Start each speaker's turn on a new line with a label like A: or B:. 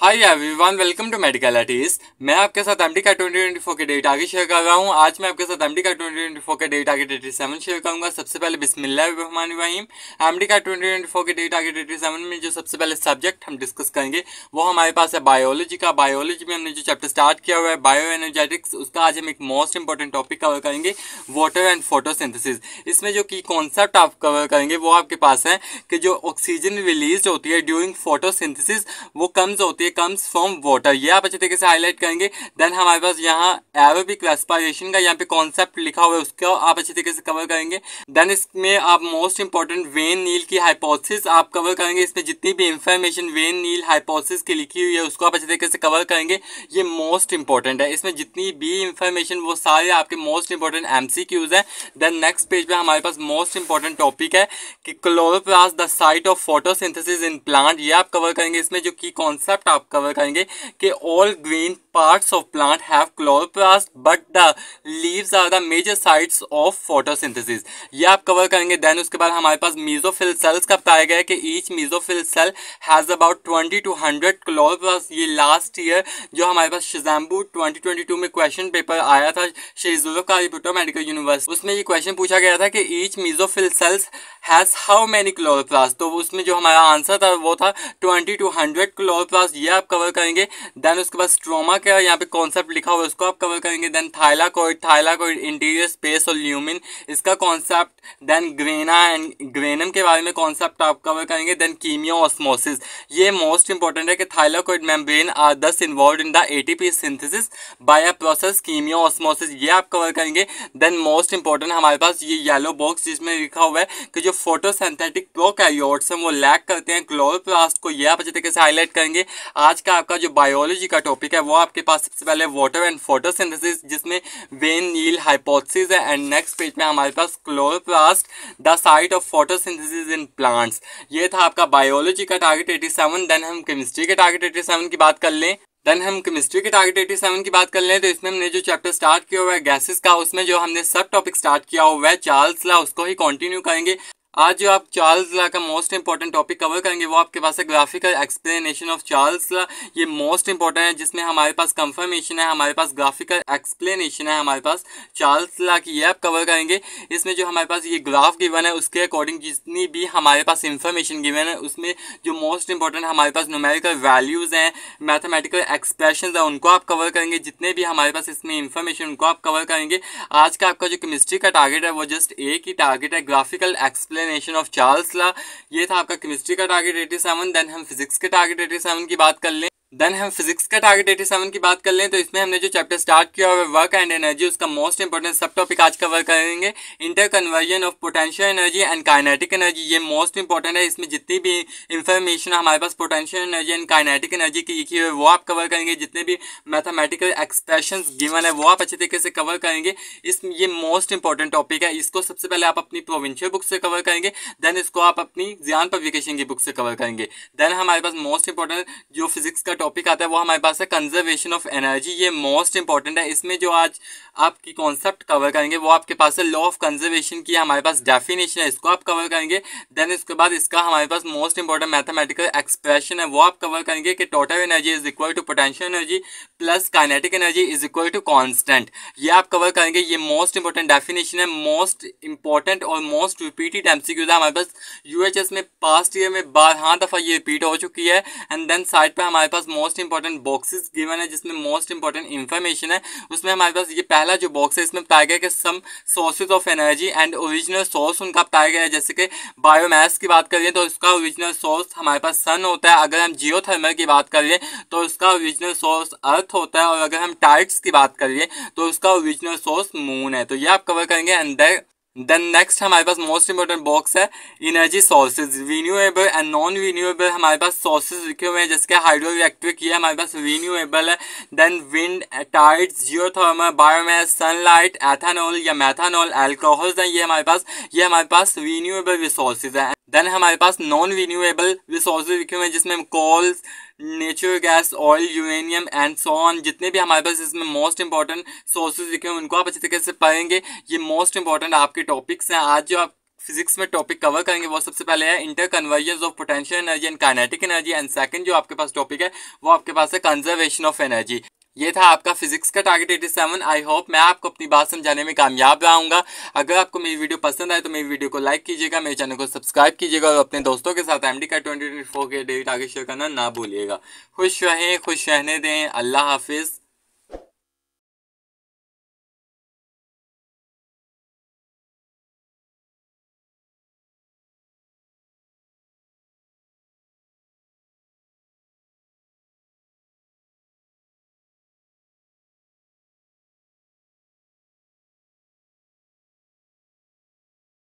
A: Hi everyone welcome to medical artist मैं आपके साथ एमडी का 2024 के डेट आगे शेयर कर रहा हूँ। आज मैं आपके साथ एमडी का 2024 के डेट आगे डेटी सेवन शेयर करूँगा। सबसे पहले बिस्मिल्लाहिर्रहमानिर्रहीम एमडी का 2024 के डेट आगे डेटी सेवन में जो सबसे पहले सब्जेक्ट हम डिस्कस करेंगे, वो हमारे पास है बायोलॉजी का। बायोलॉजी में हमने जो चैप्टर स्टार्ट किया हुआ है बायो एनर्जेटिक्स उसका आज हम एक मोस्ट इंपॉर्टेंट टॉपिक कवर करेंगे वाटर एंड फोटोसिंथेसिस इसमें जो की कॉन्सेप्ट आप कवर करेंगे, वो आपके पास है कि जो ऑक्सीजन रिलीज़ होती है ड्यूरिंग फोटोसिंथेसिस वो कम्स होती है ये कम्स फ्रॉम वाटर ये आप अच्छे तरीके से हाईलाइट करेंगे. देन हमारे पास यहाँ एरोबिक रेस्पायरेशन का यहाँ पे कॉन्सेप्ट लिखा हुआ है, उसका आप अच्छे तरीके से कवर करेंगे. देन इसमें आप मोस्ट इंपॉर्टेंट वेन नील की हाइपोथेसिस आप कवर करेंगे. इसमें जितनी भी इंफॉर्मेशन वेन नील हाइपोथेसिस की लिखी हुई है, उसको आप अच्छे तरीके से कवर करेंगे. ये मोस्ट इंपॉर्टेंट है. इसमें जितनी भी इंफॉर्मेशन वो सारे आपके मोस्ट इंपॉर्टेंट एमसीक्यूज हैं. देन नेक्स्ट पेज पे हमारे पास मोस्ट इंपॉर्टेंट टॉपिक है कि chloroplast the site of photosynthesis in plant ये आप कवर करेंगे. इसमें जो की कॉन्सेप्ट आप कवर करेंगे कि all green parts of plant have chloroplast but the leaves are the major sites of photosynthesis ये आप कवर करेंगे देन उसके बाद हमारे पास मीजोफिल सेल्स का बताया गया कि each mesophyll cell has about 20 to 100 chloroplast ये लास्ट ईयर जो हमारे पास शिजैम्बू 2022 में क्वेश्चन पेपर आया था शेजुल्फकारी भुट्टो मेडिकल यूनिवर्सिटी उसमें ये क्वेश्चन पूछा गया था कि each mesophyll cells has how many chloroplast तो उसमें जो हमारा आंसर था, वो था 20 टू 100 क्लोरोप्लास्ट ये आप कवर करेंगे देन उसके बाद स्ट्रोमा का यहाँ पे कॉन्सेप्ट लिखा हुआ है, उसको आप कवर करेंगे then thylakoid thylakoid interior space और ल्यूमिन इसका concept then grana and granum के बारे में कॉन्सेप्ट आप कवर करेंगे देन कीमियो ऑस्मोसिस ये मोस्ट इंपॉर्टेंट है कि thylakoid membrane are thus involve in the ATP synthesis by a process chemiosmosis ये आप कवर करेंगे देन मोस्ट इंपॉर्टेंट हमारे पास ये येलो बॉक्स जिसमें लिखा हुआ है कि जो फोटोसिंथेटिक प्रोकैरियोट्स हैं, वो लैक करते हैं क्लोरोप्लास्ट को ये आप अच्छे तरीके से हाईलाइट करेंगे. आज का आपका जो बायोलॉजी का टॉपिक है, वो आपके पास सबसे पहले वाटर एंड फोटोसिंथेसिस जिसमें वेन नील हाइपोथेसिस है एंड नेक्स्ट पेज में हमारे पास chloroplast the site of photosynthesis in plants ये था आपका बायोलॉजी का टारगेट 87 देन हम केमिस्ट्री के टारगेट 87 की बात कर लें. देन हम केमिस्ट्री के टारगेट 87 की बात कर लें तो इसमें हमने जो चैप्टर स्टार्ट किया हुआ है गैसेस का, उसमें जो हमने सब टॉपिक स्टार्ट किया हुआ है चार्ल्स ला, उसको ही कंटिन्यू करेंगे. आज जो आप चार्ल्स ला का मोस्ट इंपॉर्टेंट टॉपिक कवर करेंगे, वो आपके पास है graphical explanation of Charles law ये मोस्ट इंपॉर्टेंट है, जिसमें हमारे पास कंफर्मेशन है, हमारे पास ग्राफिकल एक्सप्लेनेशन है, हमारे पास चार्ल्स ला की ये आप कवर करेंगे। इसमें जो हमारे पास ये ग्राफ गिवन है, उसके अकॉर्डिंग जितनी भी हमारे पास इंफॉर्मेशन गिवन है, उसमें जो मोस्ट इंपॉर्टेंट हमारे पास न्यूमेरिकल वैल्यूज़ हैं मैथमेटिकल एक्सप्रेशन है, उनको आप कवर करेंगे। जितने भी हमारे पास इसमें इंफॉर्मेशन उनको आप कवर करेंगे। आज का आपका जो केमिस्ट्री का टारगेट है, वो जस्ट एक ही टारगेट है graphical explain explanation of Charles law, ये था आपका केमिस्ट्री का टारगेट 87 देन हम फिजिक्स के टारगेट 87 की बात कर लें। देन हम फिजिक्स का टारगेट 87 की बात कर लें तो इसमें हमने जो चैप्टर स्टार्ट किया हुआ है वर्क एंड एनर्जी उसका मोस्ट इंपॉर्टेंट सब टॉपिक आज कवर करेंगे। Inter conversion of potential energy and kinetic energy ये मोस्ट इंपॉर्टेंट है। इसमें जितनी भी इंफॉर्मेशन हमारे पास potential energy and kinetic energy की लिखी हुई है, वो आप कवर करेंगे। जितने भी मैथमेटिकल एक्सप्रेशन गिवन है, वो आप अच्छे तरीके से कवर करेंगे। इस, ये मोस्ट इंपॉर्टेंट टॉपिक है। इसको सबसे पहले आप अपनी प्रोविंशियल बुक से कवर करेंगे। देन इसको आप अपनी ज्ञान पब्लिकेशन की बुक से कवर करेंगे। देन हमारे पास मोस्ट इंपॉर्टेंट जो फिजिक्स का टॉपिक आता है, वो हमारे पास है कंजर्वेशन ऑफ़ एनर्जी ये मोस्ट इंपॉर्टेंट है। इसमें जो आज आपकी कॉन्सेप्ट कवर करेंगे, वो आपके पास है लॉ ऑफ़ कंजर्वेशन की हमारे पास डेफिनेशन है। इसको आप कवर करेंगे। देन इसके बाद इसका हमारे पास मोस्ट इंपॉर्टेंट मैथमेटिकल एक्सप्रेशन है। वो आप कवर करेंगे कि total energy is equal to potential energy plus kinetic energy is equal to constant ये आप कवर करेंगे। ये मोस्ट इंपॉर्टेंट डेफिनेशन है। मोस्ट इंपॉर्टेंट और मोस्ट रिपीटेड एमसीक्यू है। हमारे पास यूएचएस में पास्ट ईयर में बारह दफ़ा ये रिपीट हो चुकी है। एंड देन साइड पे हमारे पास मोस्ट इंपॉर्टेंट बॉक्सेस गिवन है, जिसमें मोस्ट इंपॉर्टेंट इन्फॉर्मेशन है। उसमें हमारे पास ये पहला जो बॉक्स है, इसमें बताया गया कि some sources of energy and original source उनका बताया गया है। जैसे कि बायोमैस की बात करें तो उसका ओरिजिनल सोर्स हमारे पास सन होता है। अगर हम जियो की बात करें तो उसका ओरिजिनल सोर्स अर्थ होता है। और अगर हम टाइट्स की बात करें तो उसका ओरिजिनल सोर्स मून है। तो ये आप कवर करेंगे। अंदर देन नेक्स्ट हमारे पास मोस्ट इंपॉर्टेंट बॉक्स है energy sources renewable and non renewable हमारे पास सोर्सेज लिखे हुए हैं जैसे हाइड्रो रिएक्टर किया हमारे पास रीन्यूएबल है। Then wind tides geothermal biomass sunlight ethanol या मैथानॉल एल्कोहल्स हैं ये हमारे पास, ये हमारे पास रीन्यूएबल रिसोर्सेज है। देन हमारे पास नॉन रीन्यूएबल रिसोर्सेज लिखे हुए हैं, जिसमें coals natural gas oil uranium and so on जितने भी हमारे पास इसमें मोस्ट इंपॉर्टेंट सोर्सेज दिखे उनको आप अच्छे तरीके से पढ़ेंगे ये मोस्ट इंपॉर्टेंट आपके टॉपिक्स हैं। आज जो आप फिजिक्स में टॉपिक कवर करेंगे, वो सबसे पहले है inter conversion of potential energy and kinetic energy and second जो आपके पास टॉपिक है, वो आपके पास है कंजर्वेशन ऑफ़ एनर्जी ये था आपका फिजिक्स का टारगेट 87 आई होप मैं आपको अपनी बात समझाने में कामयाब रहूँगा। अगर आपको मेरी वीडियो पसंद आए तो मेरी वीडियो को लाइक कीजिएगा, मेरे चैनल को सब्सक्राइब कीजिएगा और अपने दोस्तों के साथ एमडी का ट्वेंटी ट्वेंटी फोर के डेली टारगेट शेयर करना ना भूलिएगा। खुश रहें, खुश रहने दें। अल्लाह हाफिज़।